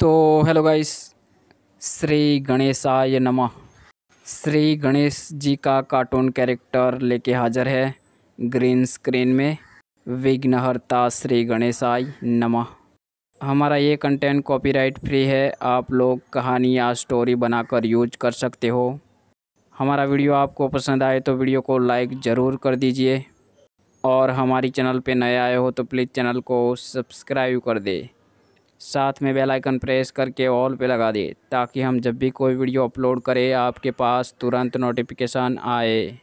तो hello guys, Shri गणेशाय नमः। श्री गणेश जी का कार्टून कैरेक्टर लेके हाजिर है ग्रीन स्क्रीन में विघ्नहर्ता श्री गणेशाय नमः। हमारा ये कंटेंट कॉपीराइट फ्री है, आप लोग कहानी या स्टोरी बनाकर यूज़ कर सकते हो। हमारा वीडियो आपको पसंद आए तो वीडियो को लाइक ज़रूर कर दीजिए। और हमारी चैनल पे नए आए हो तो प्लीज़ चैनल को सब्सक्राइब कर दे। साथ में बेल आइकन प्रेस करके ऑल पे लगा दें, ताकि हम जब भी कोई वीडियो अपलोड करें, आपके पास तुरंत नोटिफिकेशन आए।